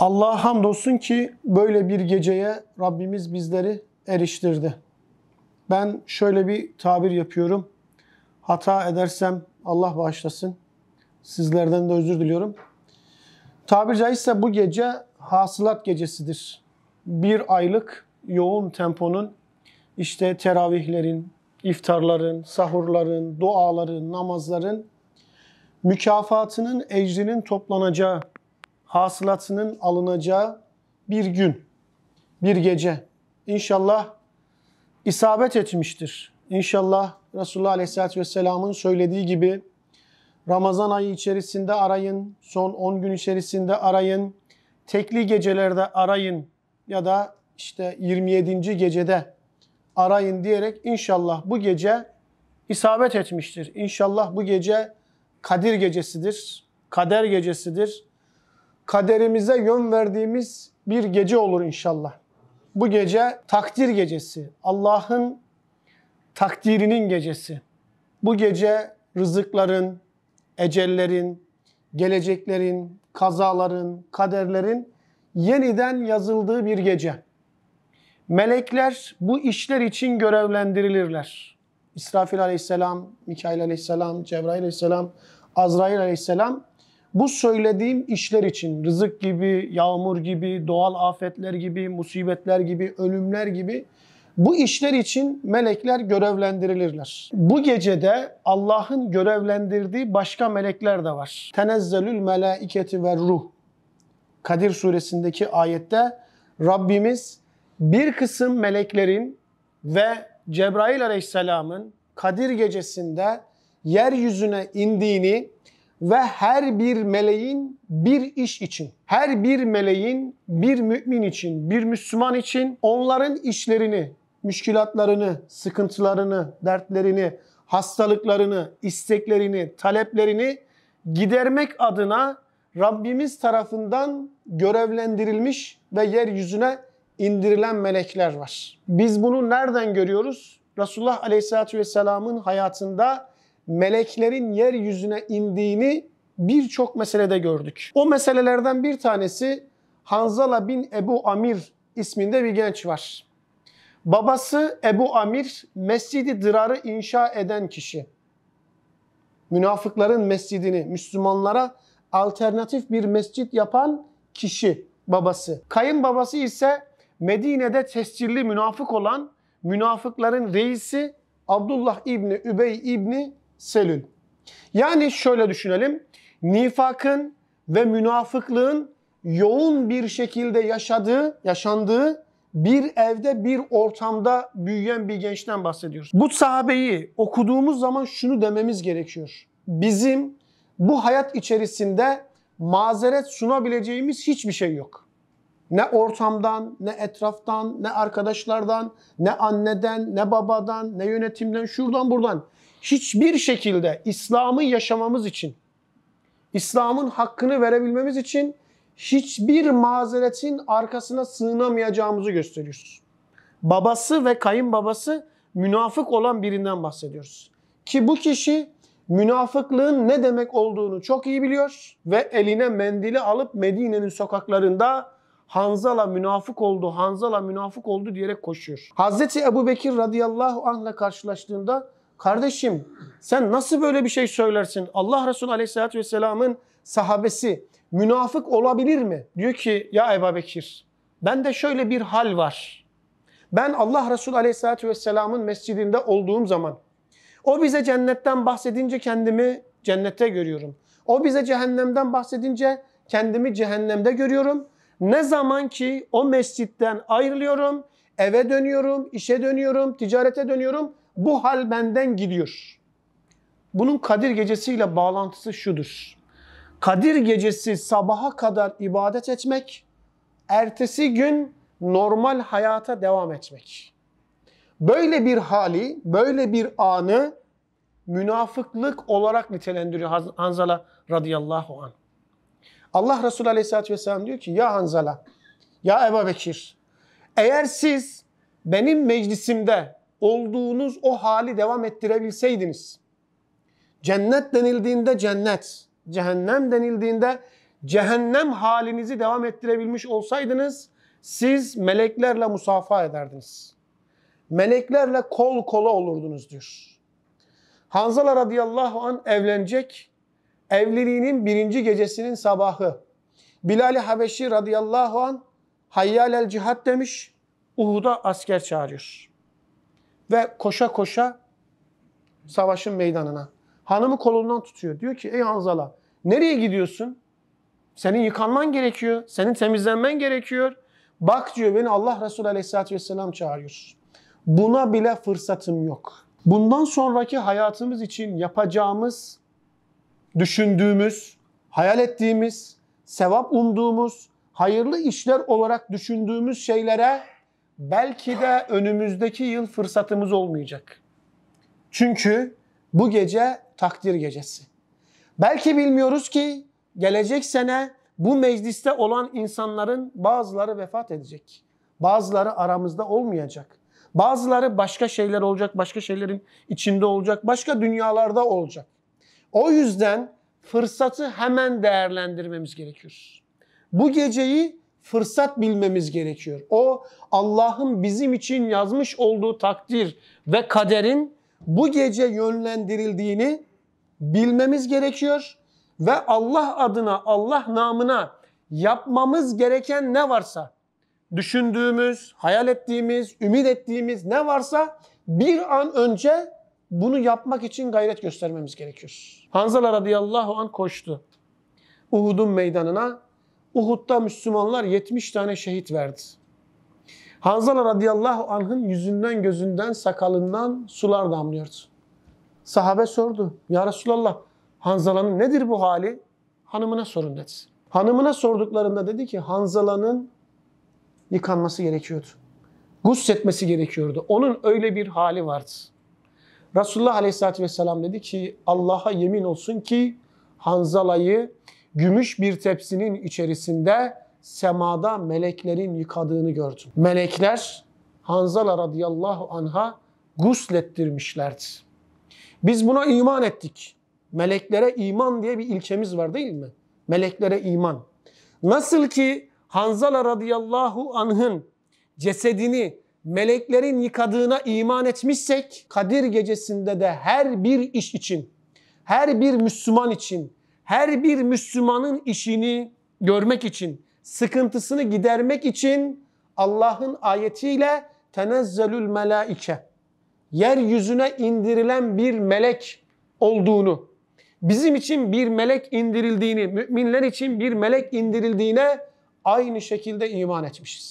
Allah'a hamdolsun ki böyle bir geceye Rabbimiz bizleri eriştirdi. Ben şöyle bir tabir yapıyorum. Hata edersem Allah bağışlasın. Sizlerden de özür diliyorum. Tabir caizse bu gece hasılat gecesidir. Bir aylık yoğun temponun işte teravihlerin, iftarların, sahurların, duaların, namazların mükafatının, ecrinin toplanacağı, hasılatının alınacağı bir gün, bir gece. İnşallah isabet etmiştir. İnşallah Resulullah Aleyhisselatü Vesselam'ın söylediği gibi Ramazan ayı içerisinde arayın, son 10 gün içerisinde arayın, tekli gecelerde arayın ya da işte 27. gecede arayın diyerek inşallah bu gece isabet etmiştir. İnşallah bu gece Kadir gecesidir, kader gecesidir. Kaderimize yön verdiğimiz bir gece olur inşallah. Bu gece takdir gecesi, Allah'ın takdirinin gecesi. Bu gece rızıkların, ecellerin, geleceklerin, kazaların, kaderlerin yeniden yazıldığı bir gece. Melekler bu işler için görevlendirilirler. İsrafil aleyhisselam, Mikail aleyhisselam, Cebrail aleyhisselam, Azrail aleyhisselam bu söylediğim işler için rızık gibi, yağmur gibi, doğal afetler gibi, musibetler gibi, ölümler gibi bu işler için melekler görevlendirilirler. Bu gecede Allah'ın görevlendirdiği başka melekler de var. Tenezzelül melaiketi ve ruh. Kadir suresindeki ayette Rabbimiz bir kısım meleklerin ve Cebrail aleyhisselamın Kadir gecesinde yeryüzüne indiğini ve her bir meleğin bir iş için, her bir meleğin bir mümin için, bir Müslüman için onların işlerini, müşkilatlarını, sıkıntılarını, dertlerini, hastalıklarını, isteklerini, taleplerini gidermek adına Rabbimiz tarafından görevlendirilmiş ve yeryüzüne indirilen melekler var. Biz bunu nereden görüyoruz? Resulullah Aleyhisselatü Vesselam'ın hayatında meleklerin yeryüzüne indiğini birçok meselede gördük. O meselelerden bir tanesi Hanzala bin Ebu Amir isminde bir genç var. Babası Ebu Amir Mescidi Dırar'ı inşa eden kişi. Münafıkların mescidini Müslümanlara alternatif bir mescit yapan kişi babası. Kayınbabası ise Medine'de tescilli münafık olan münafıkların reisi Abdullah İbni Übey İbni Selül. Yani şöyle düşünelim. Nifakın ve münafıklığın yoğun bir şekilde yaşadığı, yaşandığı bir evde, bir ortamda büyüyen bir gençten bahsediyoruz. Bu sahabeyi okuduğumuz zaman şunu dememiz gerekiyor. Bizim bu hayat içerisinde mazeret sunabileceğimiz hiçbir şey yok. Ne ortamdan, ne etraftan, ne arkadaşlardan, ne anneden, ne babadan, ne yönetimden, şuradan buradan hiçbir şekilde İslam'ı yaşamamız için, İslam'ın hakkını verebilmemiz için hiçbir mazeretin arkasına sığınamayacağımızı gösteriyoruz. Babası ve kayınbabası münafık olan birinden bahsediyoruz. Ki bu kişi münafıklığın ne demek olduğunu çok iyi biliyor ve eline mendili alıp Medine'nin sokaklarında Hanzala münafık oldu, Hanzala münafık oldu diyerek koşuyor. Hazreti Ebu Bekir radıyallahu anh'la karşılaştığında kardeşim sen nasıl böyle bir şey söylersin? Allah Resulü aleyhissalatü vesselamın sahabesi münafık olabilir mi? Diyor ki ya Ebu Bekir bende şöyle bir hal var. Ben Allah Resulü aleyhissalatü vesselamın mescidinde olduğum zaman o bize cennetten bahsedince kendimi cennette görüyorum. O bize cehennemden bahsedince kendimi cehennemde görüyorum. Ne zaman ki o mescitten ayrılıyorum, eve dönüyorum, işe dönüyorum, ticarete dönüyorum, bu hal benden gidiyor. Bunun Kadir gecesiyle bağlantısı şudur. Kadir gecesi sabaha kadar ibadet etmek, ertesi gün normal hayata devam etmek. Böyle bir hali, böyle bir anı münafıklık olarak nitelendiriyor Hanzala radıyallahu anh. Allah Resulü aleyhissalatü vesselam diyor ki ya Hanzala, ya Ebu Bekir eğer siz benim meclisimde olduğunuz o hali devam ettirebilseydiniz, cennet denildiğinde cennet, cehennem denildiğinde cehennem halinizi devam ettirebilmiş olsaydınız siz meleklerle musafa ederdiniz. Meleklerle kol kola olurdunuz diyor. Hanzala radıyallahu an evlenecek. Evliliğinin birinci gecesinin sabahı. Bilal-i Habeşi radıyallahu an hayyal el cihat demiş. Uhud'a asker çağırıyor. Ve koşa koşa savaşın meydanına. Hanımı kolundan tutuyor. Diyor ki ey Hanzala nereye gidiyorsun? Senin yıkanman gerekiyor. Senin temizlenmen gerekiyor. Bak diyor beni Allah Resulü Aleyhisselatü Vesselam çağırıyor. Buna bile fırsatım yok. Bundan sonraki hayatımız için yapacağımız, düşündüğümüz, hayal ettiğimiz, sevap umduğumuz, hayırlı işler olarak düşündüğümüz şeylere belki de önümüzdeki yıl fırsatımız olmayacak. Çünkü bu gece takdir gecesi. Belki bilmiyoruz ki gelecek sene bu mecliste olan insanların bazıları vefat edecek. Bazıları aramızda olmayacak. Bazıları başka şeyler olacak, başka şeylerin içinde olacak, başka dünyalarda olacak. O yüzden fırsatı hemen değerlendirmemiz gerekiyor. Bu geceyi fırsat bilmemiz gerekiyor. O Allah'ın bizim için yazmış olduğu takdir ve kaderin bu gece yönlendirildiğini bilmemiz gerekiyor ve Allah adına, Allah namına yapmamız gereken ne varsa, düşündüğümüz, hayal ettiğimiz, ümit ettiğimiz ne varsa bir an önce bunu yapmak için gayret göstermemiz gerekiyor. Hanzala radıyallahu an koştu. Uhud'un meydanına. Uhud'da Müslümanlar 70 tane şehit verdi. Hanzala radıyallahu anh'ın yüzünden, gözünden, sakalından sular damlıyordu. Sahabe sordu. Ya Resulallah Hanzala'nın nedir bu hali? Hanımına sorun dedi. Hanımına sorduklarında dedi ki Hanzala'nın yıkanması gerekiyordu. Gusletmesi gerekiyordu. Onun öyle bir hali vardı. Resulullah Aleyhisselatü Vesselam dedi ki Allah'a yemin olsun ki Hanzala'yı gümüş bir tepsinin içerisinde semada meleklerin yıkadığını gördüm. Melekler Hanzala radıyallahu anha guslettirmişlerdi. Biz buna iman ettik. Meleklere iman diye bir ilkemiz var değil mi? Meleklere iman. Nasıl ki Hanzala radıyallahu anh'ın cesedini meleklerin yıkadığına iman etmişsek Kadir gecesinde de her bir iş için, her bir Müslüman için, her bir Müslümanın işini görmek için, sıkıntısını gidermek için Allah'ın ayetiyle tenezzelül melaike yeryüzüne indirilen bir melek olduğunu, bizim için bir melek indirildiğini, müminler için bir melek indirildiğine aynı şekilde iman etmişiz.